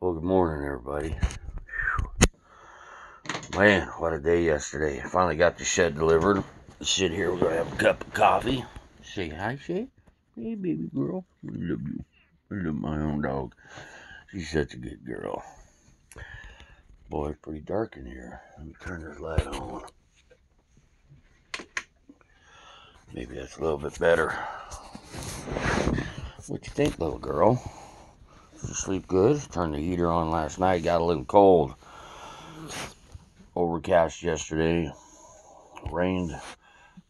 Well, good morning, everybody. Man, what a day yesterday. Finally got the shed delivered. Sit here, we're gonna have a cup of coffee. Say hi, Shay. Hey, baby girl. I love you. I love my own dog. She's such a good girl. Boy, it's pretty dark in here. Let me turn this light on. Maybe that's a little bit better. What you think, little girl? Sleep good? Turned the heater on last night. Got a little cold. Overcast yesterday. Rained.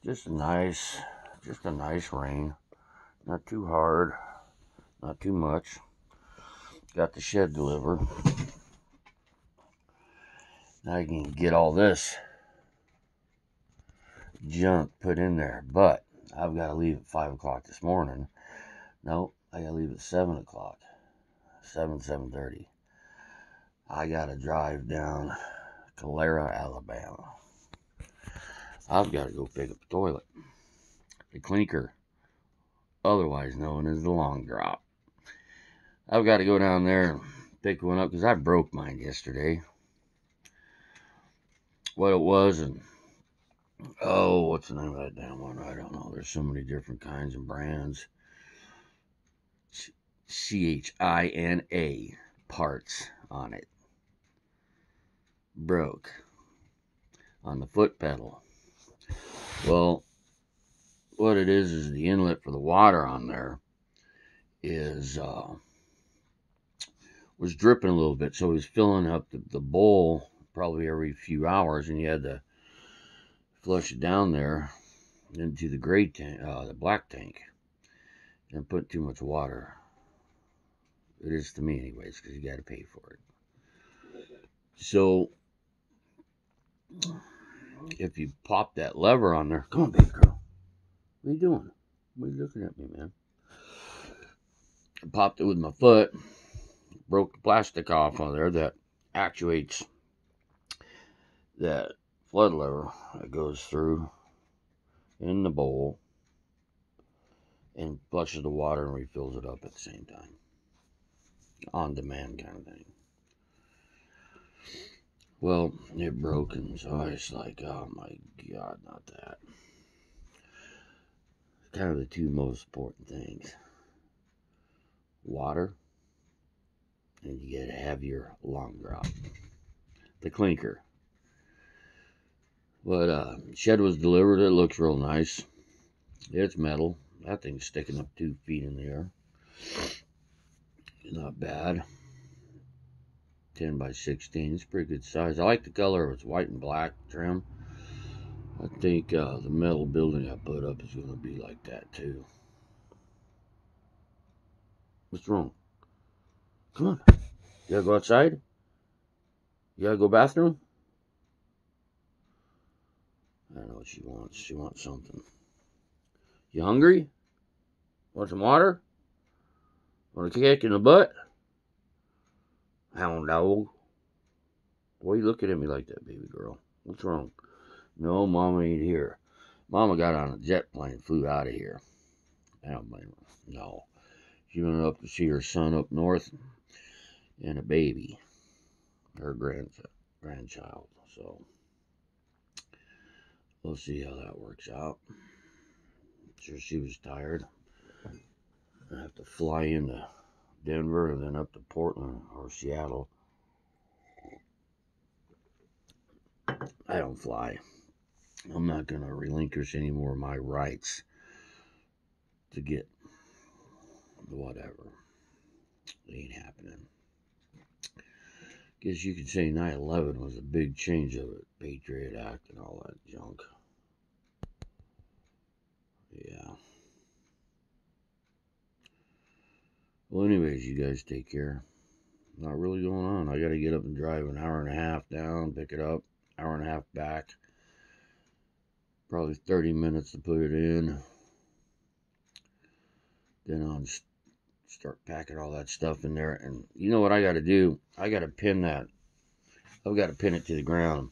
Just a nice, just a nice rain. Not too hard. Not too much. Got the shed delivered. Now I can get all this junk put in there. But I've got to leave at 5 o'clock this morning. No, I got to leave at 7 o'clock. 7, 7.30. I got to drive down Calera, Alabama. I've got to go pick up the toilet. The clinker, otherwise known as the long drop. I've got to go down there and pick one up because I broke mine yesterday. What it was and oh, what's the name of that damn one? I don't know. There's so many different kinds and brands. C H I N A parts on it. Broke on the foot pedal. Well, what it is is the inlet for the water on there is uh, was dripping a little bit, so it was filling up the, the bowl probably every few hours, and you had to flush it down there into the gray tank, uh, the black tank, and put too much water. It is to me, anyways, because you got to pay for it. So, if you pop that lever on there, come on, baby girl. What are you doing? What are you looking at me, man? I popped it with my foot, broke the plastic off on there that actuates that flood lever that goes through in the bowl and flushes the water and refills it up at the same time. On demand kind of thing. Well, it broke, and so I was like, oh my god, not that. Kind of the two most important things water, and you gotta have your long drop. The clinker. But uh, shed was delivered. It looks real nice. It's metal. That thing's sticking up two feet in the air. Not bad. 10 by 16. It's pretty good size. I like the color. It's white and black trim. I think uh, the metal building I put up is going to be like that too. What's wrong? Come on. You gotta go outside? You gotta go bathroom? I don't know what she wants. She wants something. You hungry? Want some water? Want a kick in the butt? Hound dog. Why you looking at me like that, baby girl? What's wrong? No, Mama ain't here. Mama got on a jet plane, flew out of here. I don't blame her. No. She went up to see her son up north and a baby, her grand grandchild. So we'll see how that works out. Sure, she was tired. I have to fly into Denver and then up to Portland or Seattle. I don't fly. I'm not going to relinquish any more of my rights to get whatever. It ain't happening. Guess you could say 9 11 was a big change of it. Patriot Act and all that junk. Yeah. Well, anyways, you guys take care. Not really going on. I got to get up and drive an hour and a half down, pick it up, hour and a half back. Probably 30 minutes to put it in. Then I'll start packing all that stuff in there. And you know what I got to do? I got to pin that. I've got to pin it to the ground.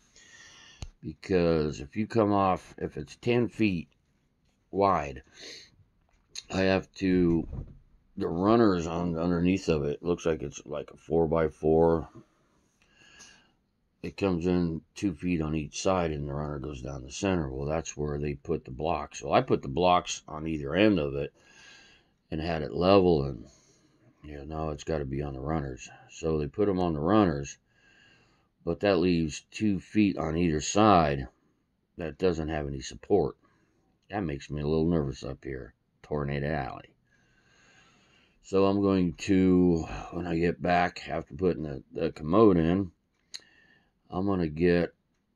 Because if you come off, if it's 10 feet wide, I have to the runners on underneath of it looks like it's like a four by four. It comes in two feet on each side, and the runner goes down the center. Well, that's where they put the blocks. So I put the blocks on either end of it, and had it level. And yeah, now it's got to be on the runners. So they put them on the runners, but that leaves two feet on either side that doesn't have any support. That makes me a little nervous up here, Tornado Alley. So I'm going to, when I get back after putting the, the commode in, I'm going to get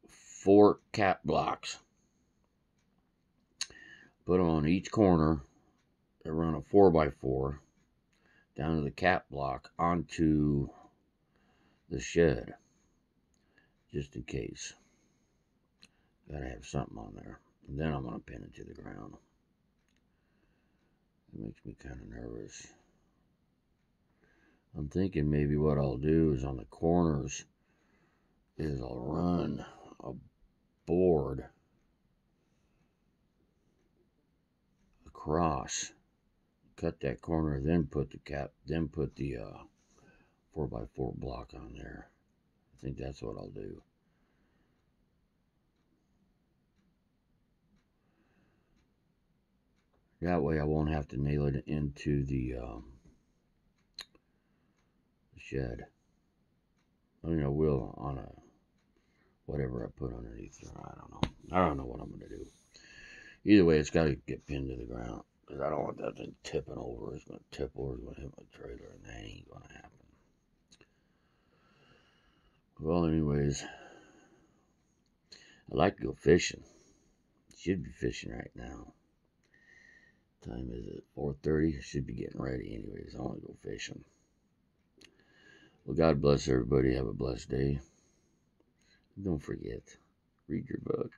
four cap blocks. Put them on each corner. I run a 4x4 down to the cap block onto the shed. Just in case. Gotta have something on there. And then I'm going to pin it to the ground. It makes me kind of nervous. I'm thinking maybe what I'll do is on the corners is I'll run a board across, cut that corner, then put the cap, then put the uh, 4x4 block on there. I think that's what I'll do. That way I won't have to nail it into the um, shed. I mean, I will on a whatever I put underneath there. I don't know. I don't know what I'm going to do. Either way, it's got to get pinned to the ground because I don't want that thing tipping over. It's to tip over. It's to hit my trailer, and that ain't to happen. Well, anyways, I like to go fishing. Should be fishing right now. Time is it? 4.30? Should be getting ready anyways. I want to go fishing. Well, God bless everybody. Have a blessed day. Don't forget, read your book.